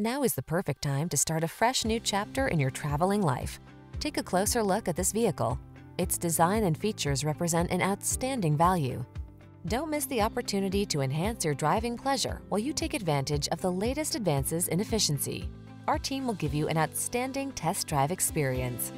Now is the perfect time to start a fresh new chapter in your traveling life. Take a closer look at this vehicle. Its design and features represent an outstanding value. Don't miss the opportunity to enhance your driving pleasure while you take advantage of the latest advances in efficiency. Our team will give you an outstanding test drive experience.